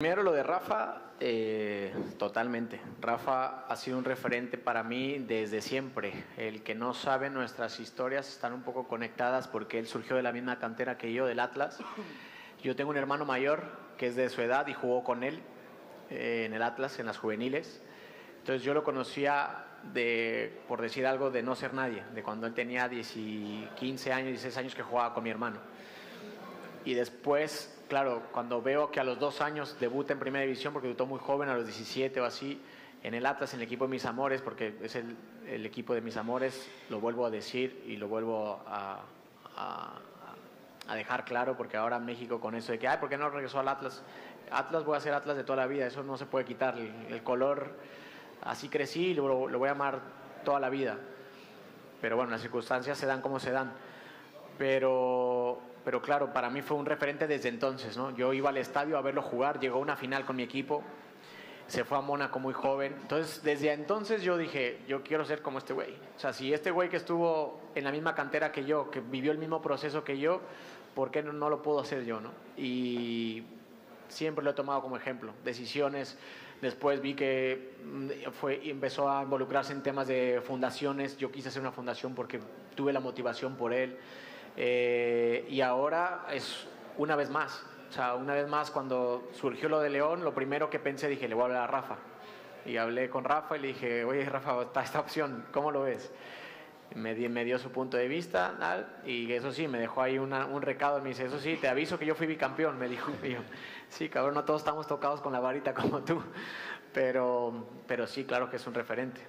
Primero lo de Rafa, eh, totalmente. Rafa ha sido un referente para mí desde siempre. El que no sabe nuestras historias están un poco conectadas porque él surgió de la misma cantera que yo, del Atlas. Yo tengo un hermano mayor que es de su edad y jugó con él eh, en el Atlas, en las juveniles. Entonces yo lo conocía de, por decir algo, de no ser nadie, de cuando él tenía 10 15 años, 16 años que jugaba con mi hermano. Y después claro, cuando veo que a los dos años debuta en primera división, porque debutó muy joven, a los 17 o así, en el Atlas, en el equipo de mis amores, porque es el, equipo de mis amores, lo vuelvo a decir y lo vuelvo a, dejar claro, porque ahora México con eso de que, ay, ¿por qué no regresó al Atlas? Atlas voy a ser Atlas de toda la vida, eso no se puede quitar, el, color, así crecí y lo, lo voy a amar toda la vida. Pero bueno, las circunstancias se dan como se dan. Pero pero claro, para mí fue un referente desde entonces, ¿no? Yo iba al estadio a verlo jugar, llegó a una final con mi equipo, se fue a Mónaco muy joven. Entonces, desde entonces yo dije, yo quiero ser como este güey. O sea, si este güey que estuvo en la misma cantera que yo, que vivió el mismo proceso que yo, ¿por qué no, no lo puedo hacer yo, no? Y siempre lo he tomado como ejemplo. Decisiones, después vi que mm, fue, empezó a involucrarse en temas de fundaciones. Yo quise hacer una fundación porque tuve la motivación por él. Eh, y ahora es una vez más. O sea, una vez más cuando surgió lo de León, lo primero que pensé, dije, le voy a hablar a Rafa. Y hablé con Rafa y le dije, oye Rafa, está esta opción, ¿cómo lo ves? Me, me dio su punto de vista y eso sí, me dejó ahí un recado, me dice, eso sí, te aviso que yo fui bicampeón, me dijo. Yo, sí, cabrón, no todos estamos tocados con la varita como tú, pero, pero sí, claro que es un referente.